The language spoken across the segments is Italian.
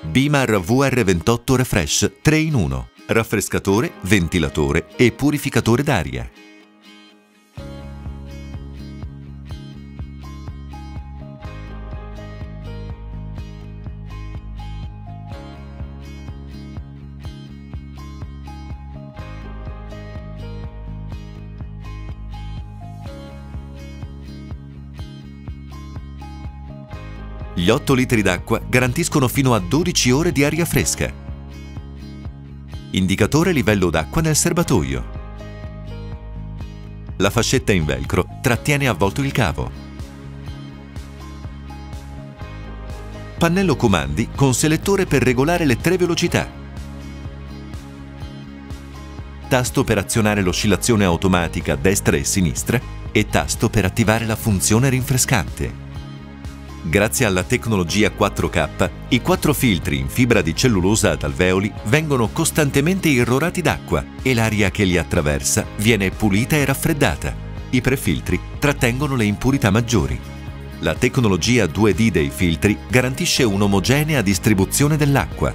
Bimar VR28 Refresh 3 in 1. Raffrescatore, ventilatore e purificatore d'aria. Gli 8 litri d'acqua garantiscono fino a 12 ore di aria fresca. Indicatore livello d'acqua nel serbatoio. La fascetta in velcro trattiene avvolto il cavo. Pannello comandi con selettore per regolare le tre velocità. Tasto per azionare l'oscillazione automatica destra e sinistra e tasto per attivare la funzione rinfrescante. Grazie alla tecnologia 4K, i quattro filtri in fibra di cellulosa ad alveoli vengono costantemente irrorati d'acqua e l'aria che li attraversa viene pulita e raffreddata. I prefiltri trattengono le impurità maggiori. La tecnologia 2D dei filtri garantisce un'omogenea distribuzione dell'acqua.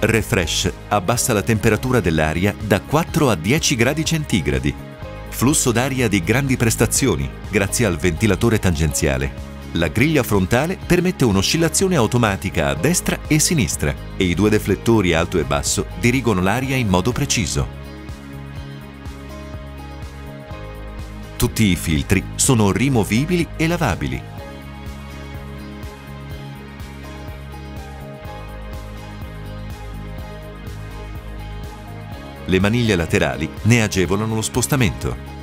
Refresh abbassa la temperatura dell'aria da 4 a 10 gradi centigradi. Flusso d'aria di grandi prestazioni grazie al ventilatore tangenziale la griglia frontale permette un'oscillazione automatica a destra e sinistra e i due deflettori alto e basso dirigono l'aria in modo preciso. Tutti i filtri sono rimovibili e lavabili. Le maniglie laterali ne agevolano lo spostamento.